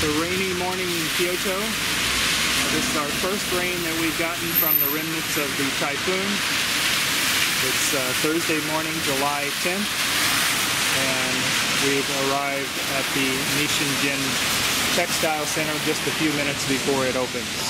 It's a rainy morning in Kyoto. This is our first rain that we've gotten from the remnants of the typhoon. It's uh, Thursday morning, July 10th, and we've arrived at the Nishijin Textile Center just a few minutes before it opens.